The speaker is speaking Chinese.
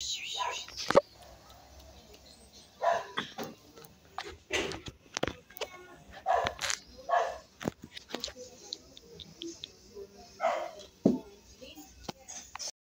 其后。